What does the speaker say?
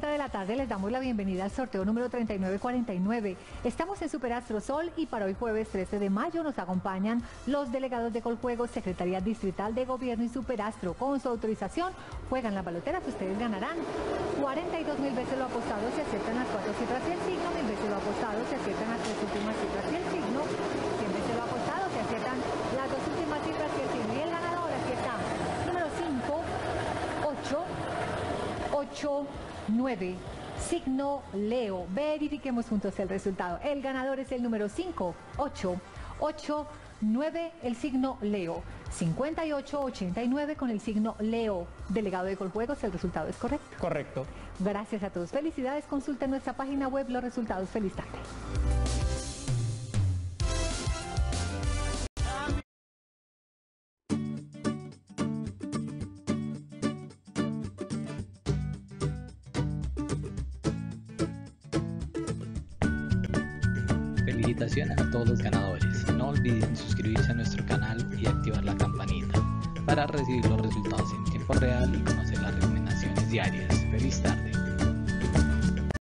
la tarde les damos la bienvenida al sorteo número 3949. Estamos en Superastro Sol y para hoy jueves 13 de mayo nos acompañan los delegados de Coljuegos, Secretaría Distrital de Gobierno y Superastro. Con su autorización juegan las baloteras, ustedes ganarán 42 mil veces lo apostado, se aceptan las cuatro cifras y el signo, mil veces lo apostado, se aceptan las tres últimas cifras y el signo, 100 veces lo apostado, se aceptan las dos últimas cifras y el signo. Y el ganador, aquí está, número 5, 8, 8, 9. Signo Leo. Verifiquemos juntos el resultado. El ganador es el número 5, 8, 8, 9, el signo Leo. 58, 89 con el signo Leo. Delegado de Coljuegos, el resultado es correcto. Correcto. Gracias a todos. Felicidades. Consulten nuestra página web los resultados. Feliz tarde. A todos los ganadores. No olviden suscribirse a nuestro canal y activar la campanita para recibir los resultados en tiempo real y conocer las recomendaciones diarias. Feliz tarde.